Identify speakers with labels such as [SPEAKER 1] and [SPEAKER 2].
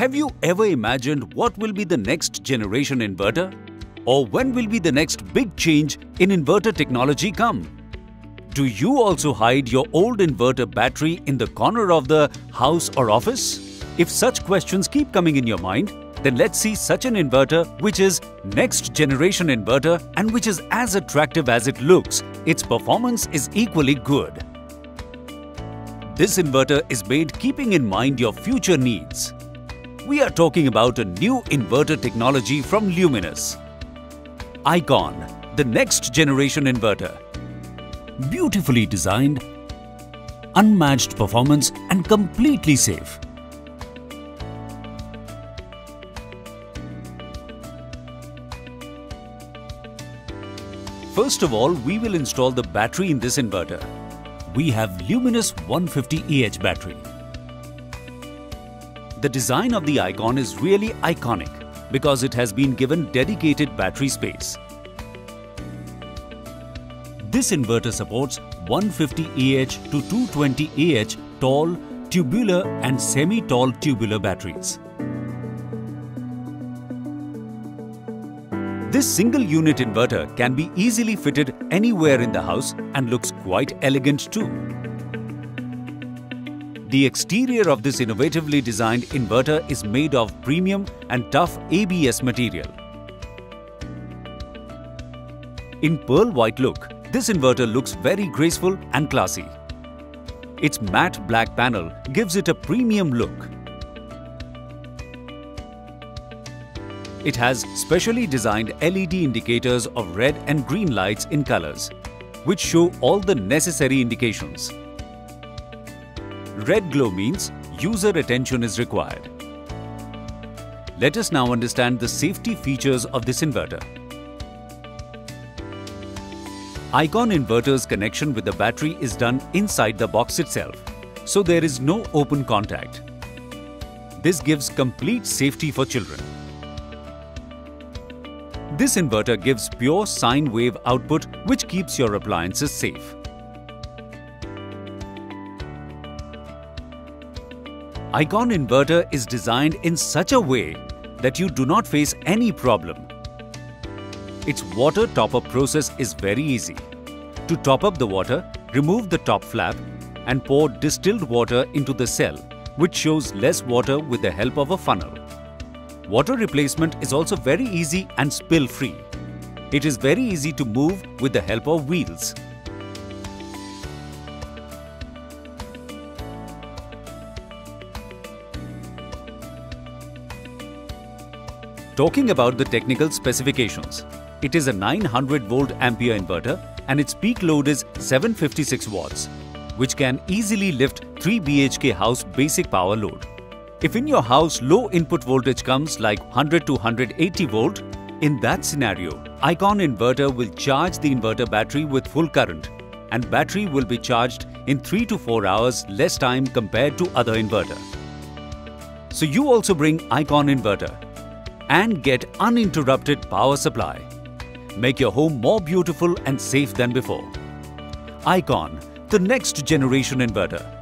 [SPEAKER 1] Have you ever imagined what will be the next generation inverter? Or when will be the next big change in inverter technology come? Do you also hide your old inverter battery in the corner of the house or office? If such questions keep coming in your mind, then let's see such an inverter which is next generation inverter and which is as attractive as it looks. Its performance is equally good. This inverter is made keeping in mind your future needs. We are talking about a new inverter technology from Luminous. Icon, the next generation inverter. Beautifully designed, unmatched performance and completely safe. First of all, we will install the battery in this inverter. We have Luminous 150EH battery. The design of the Icon is really iconic because it has been given dedicated battery space. This inverter supports 150Ah to 220Ah tall, tubular and semi-tall tubular batteries. This single unit inverter can be easily fitted anywhere in the house and looks quite elegant too. The exterior of this innovatively designed inverter is made of premium and tough ABS material. In pearl white look, this inverter looks very graceful and classy. Its matte black panel gives it a premium look. It has specially designed LED indicators of red and green lights in colors, which show all the necessary indications. Red glow means user attention is required. Let us now understand the safety features of this inverter. Icon inverter's connection with the battery is done inside the box itself, so there is no open contact. This gives complete safety for children. This inverter gives pure sine wave output which keeps your appliances safe. Icon inverter is designed in such a way that you do not face any problem. Its water top-up process is very easy. To top up the water, remove the top flap and pour distilled water into the cell, which shows less water with the help of a funnel. Water replacement is also very easy and spill-free. It is very easy to move with the help of wheels. Talking about the technical specifications, it is a 900 volt ampere inverter and its peak load is 756 watts, which can easily lift 3 BHK house basic power load. If in your house low input voltage comes like 100 to 180 volt, in that scenario, Icon inverter will charge the inverter battery with full current and battery will be charged in 3 to 4 hours less time compared to other inverter. So you also bring Icon inverter and get uninterrupted power supply. Make your home more beautiful and safe than before. Icon, the next generation inverter.